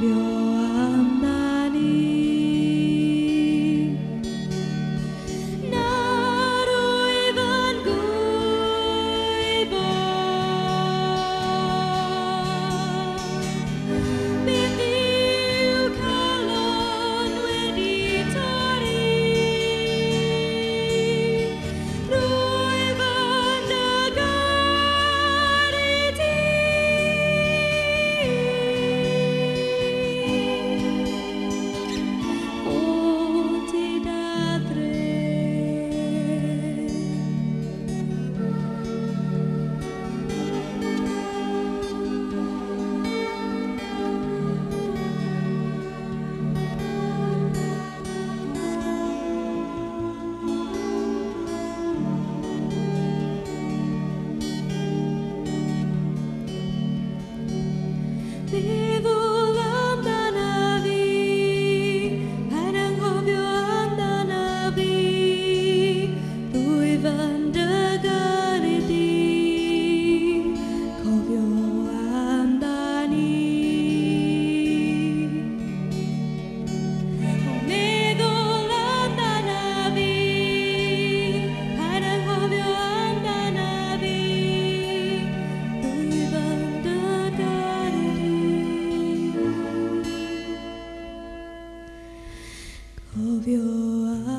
Dios. of your eyes.